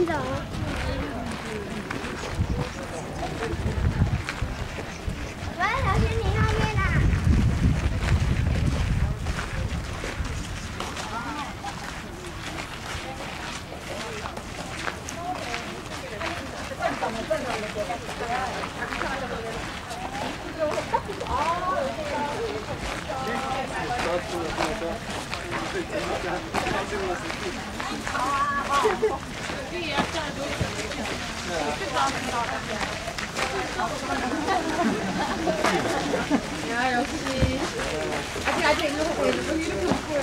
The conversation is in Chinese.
先走。喂，小心你后面啦！ 야 역시 아직 아직 보고 있는 이렇게 웃고요.